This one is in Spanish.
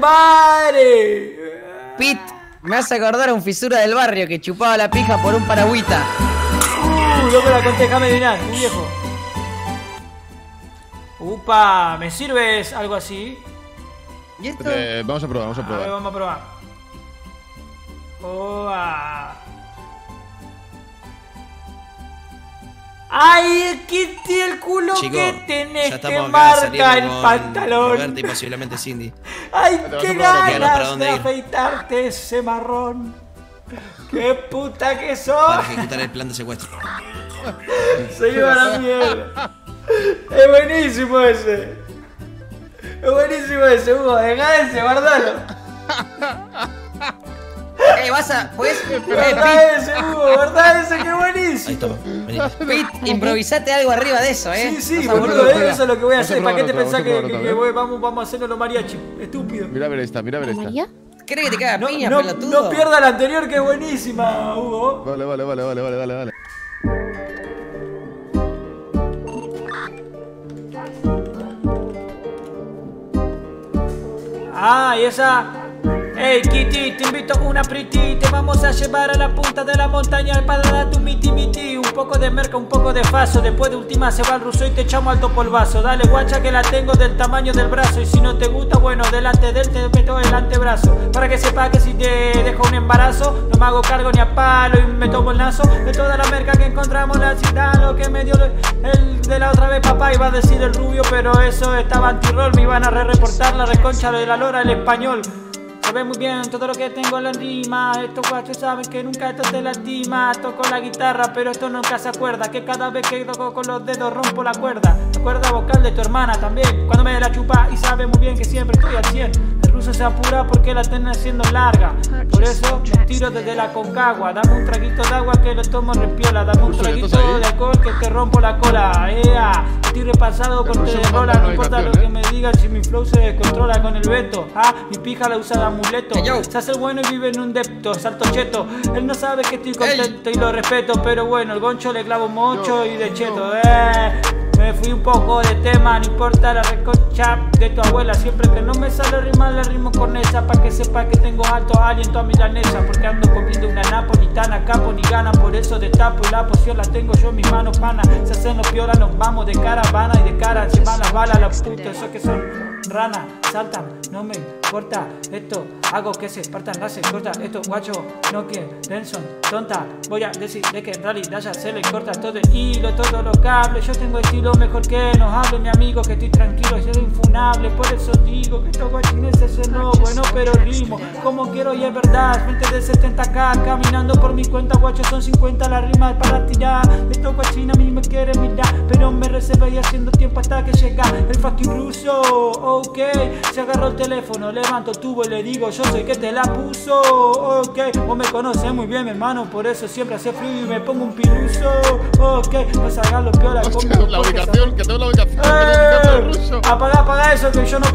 ¡Madre! Pit, me hace acordar a un fisura del barrio que chupaba la pija por un paragüita. Uh, no me la conté, déjame adivinar, un viejo. Upa, ¿me sirves algo así? ¿Y esto? Eh, vamos a probar, vamos a A ver, probar. vamos a probar. Oa. ¡Ay, Kitty, el culo Chico, que tenés ya acá marca el con pantalón! Roberta y posiblemente Cindy. ¡Ay, Te vas qué ¿para ganas dónde de ir? afeitarte ese marrón! ¡Qué puta que Para sos! ejecutar el plan de secuestro. Se iba a la mierda. Es buenísimo ese. Es buenísimo ese, Hugo. Dejá ese, guardalo. Eh, vas a. Pues. Eh, Guardá ese, Hugo. Guardá ese, qué Ahí buenísimo. Pit, Pit, improvisate algo arriba de eso, eh. Sí, sí, boludo, eh, eso es lo que voy a hacer. ¿Para qué te pensás que, voy- vamos, vamos a hacerlo los mariachi? Estúpido. Mira a ver esta, mira a ver esta. ¿María? ¿Crees que te caga No, piña, no, pelotudo? no pierda la anterior que es buenísima, Hugo. Vale, vale, vale, vale, vale, vale, vale. Ah, y esa. Hey Kitty, te invito a una pretty. Te vamos a llevar a la punta de la montaña. Para darte un miti miti. Un poco de merca, un poco de faso. Después de última se va el ruso y te echamos alto polvazo Dale guacha que la tengo del tamaño del brazo. Y si no te gusta, bueno, delante de él te meto el antebrazo. Para que sepa que si te dejo un embarazo No me hago cargo ni a palo y me tomo el nazo. De toda la merca que encontramos la ciudad Lo que me dio el de la otra vez papá Iba a decir el rubio, pero eso estaba anti-roll Me iban a re-reportar la reconcha de la lora el español Sabe muy bien todo lo que tengo en la rima Estos guachos saben que nunca esto te lastima. Toco la guitarra pero esto nunca se acuerda. Que cada vez que toco con los dedos rompo la cuerda. La vocal de tu hermana también Cuando me la chupa. Y sabe muy bien que siempre estoy al 100 Ruso se apura porque la tiene haciendo larga. Por eso me tiro desde la concagua. Dame un traguito de agua que lo tomo repiola. Dame un Ruso, ¿ya traguito de alcohol que te rompo la cola. ¡Ea! Estoy repasado corte ruso de rola No importa lo que ¿eh? me digan si mi flow se descontrola con el veto Ah, mi pija la usa de amuleto. Se hace el bueno y vive en un depto Salto cheto. Él no sabe que estoy contento y lo respeto Pero bueno, el goncho le clavo mocho y de cheto Eh, me fui un poco de tema, no importa la recocha de tu abuela. Siempre que no me sale rimar, le rimo con esa Pa' que sepa que tengo alto aliento a milanesa Porque ando comiendo una napolitana, capo ni gana Por eso destapo y la poción la tengo yo en mis manos, pana. Se hacen los piolas, nos vamos de caravana y de cara Se las balas, los putos, esos que son ranas Saltan, no me importa esto. Hago que se partan las corta Esto guacho, no quieren, Denson, tonta. Voy a decir de que en realidad ya se le corta todo el hilo, todos los cables Yo tengo estilo mejor que nos hable mi amigo Que estoy tranquilo, yo soy infunable. Por eso digo que estos guachines se no bueno pero rimo Como quiero y es verdad. Frente de 70k caminando por mi cuenta Guacho son 50 las rimas para tirar. Estos guachines a mí me quieren mirar Pero me reservo y haciendo tiempo hasta que llega El fucking ruso, ok Se agarró el teléfono, levanto el tubo y le digo Yo soy que te la puso, ok Vos me conoces muy bien mi hermano Por eso siempre hace frío y me pongo un piluso, ok No salgan los piolas Hostia, la ubicación, que tengo la ubicación, que tengo la ubicación ¡Eh! ruso. Apaga, apaga eso que yo no